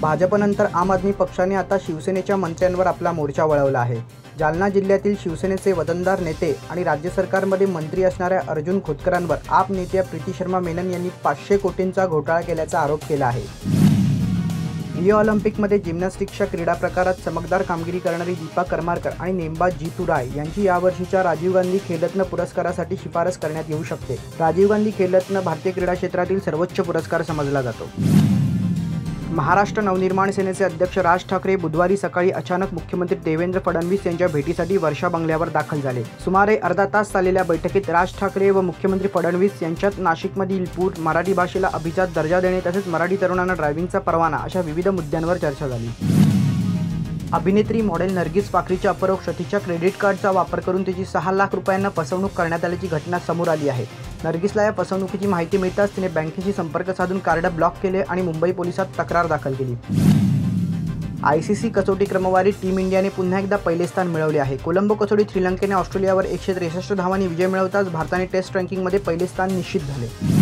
भाजपनंतर आम आदमी पक्षाने आता शिवसेनेच्या मंत्र्यांवर आपला मोर्चा वळवला आहे. जालना जिल्ह्यातील शिवसेनेचे वतनदार नेते आणि राज्य सरकारमध्ये मंत्री असणाऱ्या अर्जुन खोतकरांवर आप नेत्या प्रीती शर्मा मेनन यांनी पाचशे कोटींचा घोटाळा केल्याचा आरोप केला आहे. रिओ ऑलिम्पिकमध्ये जिम्नॅस्टिक्सच्या क्रीडा प्रकारात चमकदार कामगिरी करणारी दीपा करमारकर आणि नेमबा जीतू राय यांची यावर्षीच्या राजीव गांधी खेलरत्न पुरस्कारासाठी शिफारस करण्यात येऊ शकते. राजीव गांधी खेलरत्न भारतीय क्रीडा क्षेत्रातील सर्वोच्च पुरस्कार समजला जातो. महाराष्ट्र नवनिर्माण सेनेचे अध्यक्ष राज ठाकरे बुधवारी सकाळी अचानक मुख्यमंत्री देवेंद्र फडणवीस यांच्या भेटीसाठी वर्षा बंगल्यावर दाखल झाले. सुमारे अर्धा तास चाललेल्या बैठकीत राज ठाकरे व मुख्यमंत्री फडणवीस यांच्यात नाशिकमधील पूर मराठी भाषेला अभिजात दर्जा देणे तसेच मराठी तरुणांना ड्रायव्हिंगचा परवाना अशा विविध मुद्द्यांवर चर्चा झाली. अभिनेत्री मॉडेल नर्गिस पाखरीच्या अपरोक्ष तिच्या क्रेडिट कार्डचा वापर करून तिची सहा लाख रुपयांना फसवणूक करण्यात आल्याची घटना समोर आली आहे. नर्गिसला या फसवणुकीची माहिती मिळताच तिने बँकेशी संपर्क साधून कार्ड ब्लॉक केले आणि मुंबई पोलिसात तक्रार दाखल केली. आय सी सी कसोटी क्रमवारीत टीम इंडियाने पुन्हा एकदा पहिले स्थान मिळवले आहे. कोलंबो कसोटीत श्रीलंकेने ऑस्ट्रेलियावर एकशे त्रेसष्ट धावांनी विजय मिळवताच भारताने टेस्ट रँकिंगमध्ये पहिले स्थान निश्चित झाले.